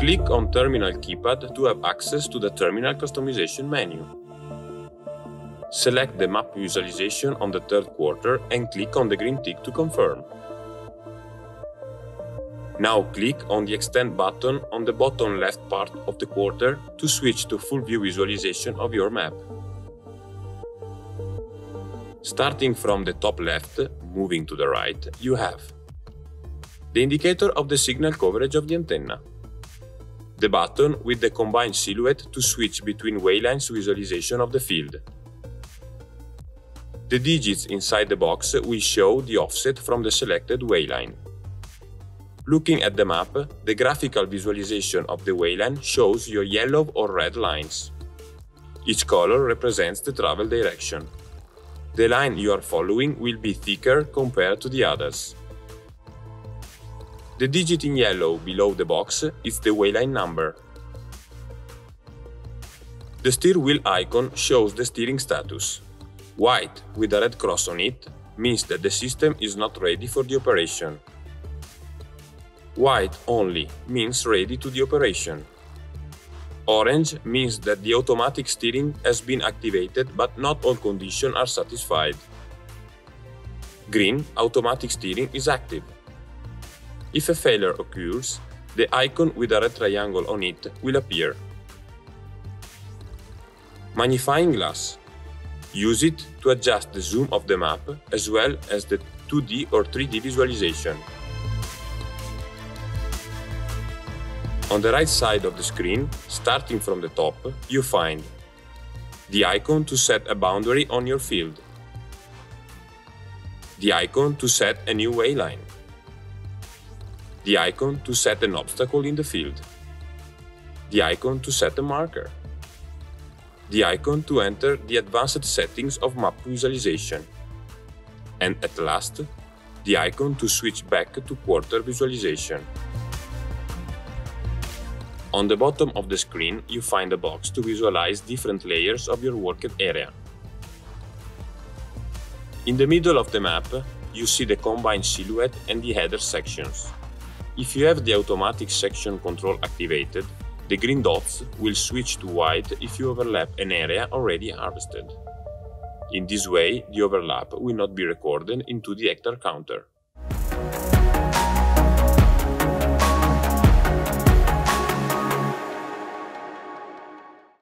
on Terminal keypad to have access to the Terminal customization menu. Select the map visualization on the third quarter and click on the green tick to confirm. Now click on the Extend button on the bottom left part of the quarter to switch to full view visualization of your map. Starting from the top left, moving to the right, you have the indicator of the signal coverage of the antenna, the button with the combined silhouette to switch between waylines visualization of the field. The digits inside the box will show the offset from the selected wayline. Looking at the map, the graphical visualization of the wayline shows your yellow or red lines. Each color represents the travel direction. The line you are following will be thicker compared to the others. The digit in yellow below the box is the wayline number. The steer wheel icon shows the steering status. White with a red cross on it means that the system is not ready for the operation. White only means ready to the operation. Orange means that the automatic steering has been activated but not all conditions are satisfied. Green automatic steering is active. If a failure occurs, the icon with a red triangle on it will appear. Magnifying glass. Use it to adjust the zoom of the map as well as the 2D or 3D visualization. On the right side of the screen, starting from the top, you find the icon to set a boundary on your field, the icon to set a new wayline, the icon to set an obstacle in the field, the icon to set a marker, the icon to enter the advanced settings of map visualization, and at last, the icon to switch back to quarter visualization. On the bottom of the screen, you find a box to visualize different layers of your worked area. In the middle of the map, you see the combined silhouette and the header sections. If you have the automatic section control activated, the green dots will switch to white if you overlap an area already harvested. In this way, the overlap will not be recorded into the hectare counter.